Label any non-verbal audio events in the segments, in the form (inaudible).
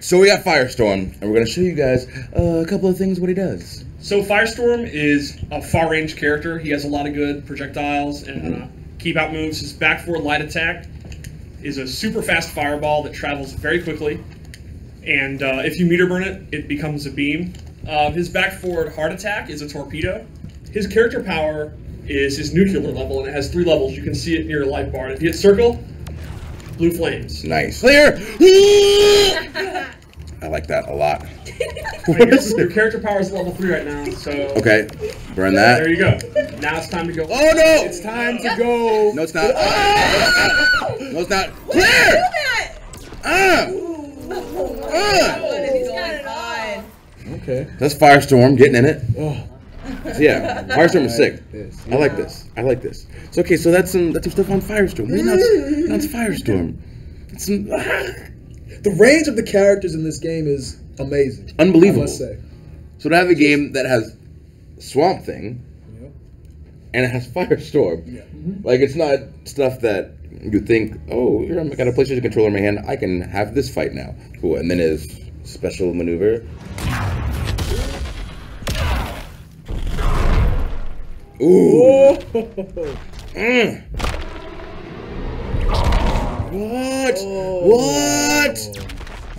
So we got Firestorm, and we're gonna show you guys uh, a couple of things what he does. So Firestorm is a far range character. He has a lot of good projectiles and uh, keep out moves. His back forward light attack is a super fast fireball that travels very quickly, and uh, if you meter burn it, it becomes a beam. Uh, his back forward heart attack is a torpedo. His character power is his nuclear level, and it has three levels. You can see it near your life bar. If you hit circle, blue flames. Nice. Clear. (laughs) (laughs) I like that a lot. your, your character power is level three right now, so Okay, burn that. there you go. Now it's time to go. Oh no! It's time to go. No, it's not. (laughs) No, it's not. Clear. Ah! Ah! He's got it on. Okay. That's Firestorm getting in it. Oh, So, yeah, Firestorm is sick. this. I like this. I like this. So okay, so that's some that's some stuff on Firestorm. Now it's, now it's Firestorm. It's some, (laughs) The range of the characters in this game is amazing. Unbelievable. I must say. so to have a game that has Swamp Thing Yep. and it has Firestorm, Yeah. Mm-hmm. like it's not stuff that you think, oh, here I got a PlayStation controller in my hand, I can have this fight now. Cool. And then his special maneuver. Ooh. Mm. What? What?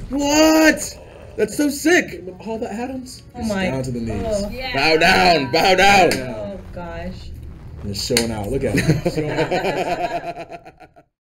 What? That's so sick. With all the atoms. Oh my. Down to the knees. Oh, Yeah. Bow down, bow down. oh gosh. And it's showing out. Look at it. Showing out. (laughs)